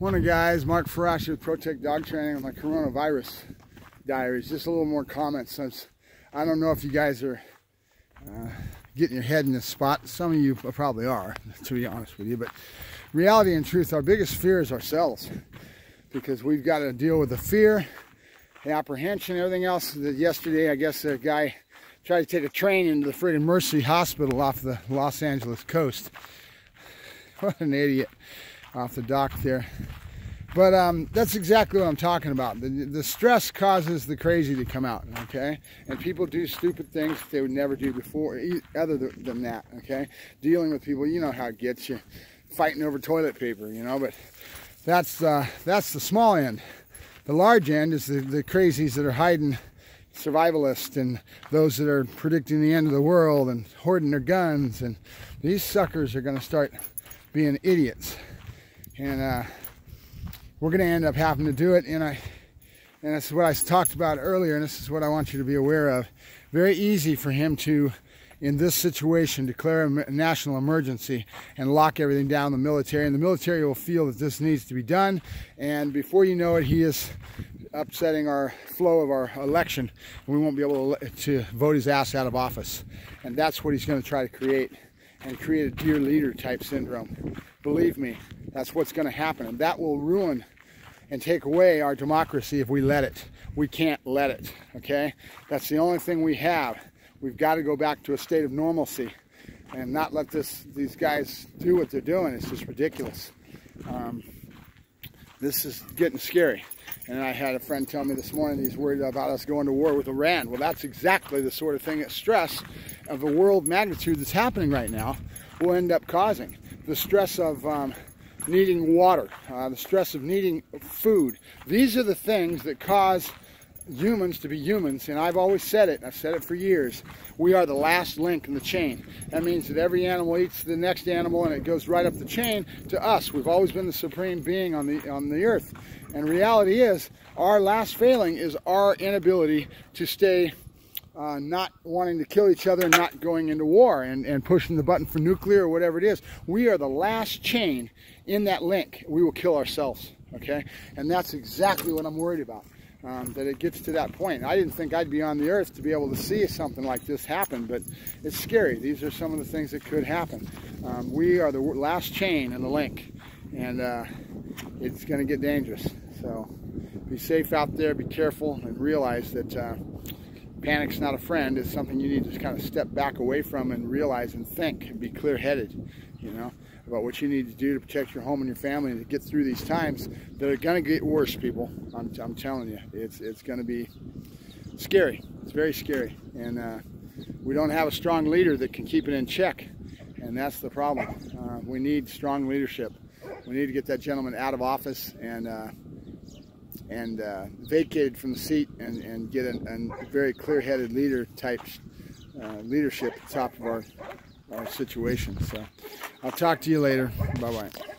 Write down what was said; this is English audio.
Morning guys, Mark Ferrasci with Pro-Tech Dog Training with my coronavirus diaries. Just a little more comments since I don't know if you guys are uh, getting your head in this spot. Some of you probably are, to be honest with you. But reality and truth, our biggest fear is ourselves because we've got to deal with the fear, the apprehension, everything else. That yesterday, I guess a guy tried to take a train into the friggin' Mercy Hospital off the Los Angeles coast. What an idiot off the dock there. But um, that's exactly what I'm talking about. The, the stress causes the crazy to come out, okay? And people do stupid things they would never do before, other than that, okay? Dealing with people, you know how it gets you. Fighting over toilet paper, you know, but that's, uh, that's the small end. The large end is the, the crazies that are hiding survivalists and those that are predicting the end of the world and hoarding their guns. And these suckers are going to start being idiots. And uh, we're going to end up having to do it. And I, and this is what I talked about earlier, and this is what I want you to be aware of. Very easy for him to, in this situation, declare a national emergency and lock everything down the military. And the military will feel that this needs to be done. And before you know it, he is upsetting our flow of our election. We won't be able to, to vote his ass out of office. And that's what he's going to try to create and create a dear leader type syndrome. Believe me, that's what's going to happen. And that will ruin and take away our democracy if we let it. We can't let it, okay? That's the only thing we have. We've got to go back to a state of normalcy and not let this these guys do what they're doing. It's just ridiculous. Um, this is getting scary. And I had a friend tell me this morning he's worried about us going to war with Iran. Well, that's exactly the sort of thing that stress of a world magnitude that's happening right now will end up causing. The stress of um, needing water, uh, the stress of needing food. These are the things that cause humans to be humans, and I've always said it, I've said it for years, we are the last link in the chain. That means that every animal eats the next animal and it goes right up the chain to us. We've always been the supreme being on the, on the earth. And reality is, our last failing is our inability to stay uh, not wanting to kill each other, not going into war and, and pushing the button for nuclear or whatever it is. We are the last chain in that link. We will kill ourselves, okay? And that's exactly what I'm worried about, um, that it gets to that point. I didn't think I'd be on the earth to be able to see something like this happen, but it's scary. These are some of the things that could happen. Um, we are the last chain in the link, and uh, it's going to get dangerous. So be safe out there, be careful, and realize that uh, panic's not a friend. It's something you need to kind of step back away from and realize and think and be clear-headed, you know, about what you need to do to protect your home and your family and to get through these times that are going to get worse, people. I'm, I'm telling you, it's, it's going to be scary. It's very scary. And uh, we don't have a strong leader that can keep it in check. And that's the problem. Uh, we need strong leadership. We need to get that gentleman out of office and uh, and uh, vacated from the seat and, and get a, very clear-headed leader type uh, leadership at the top of our, our situation. So I'll talk to you later. Bye-bye.